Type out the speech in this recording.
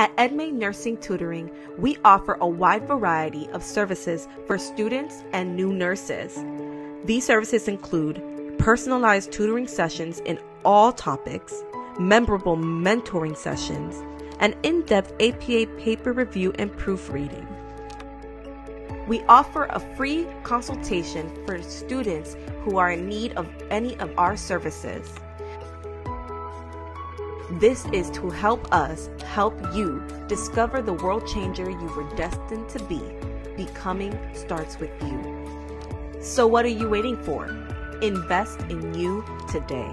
At Edmay Nursing Tutoring, we offer a wide variety of services for students and new nurses. These services include personalized tutoring sessions in all topics, memorable mentoring sessions, and in depth APA paper review and proofreading. We offer a free consultation for students who are in need of any of our services. This is to help us help you discover the world changer you were destined to be. Becoming starts with you. So, what are you waiting for? Invest in you today.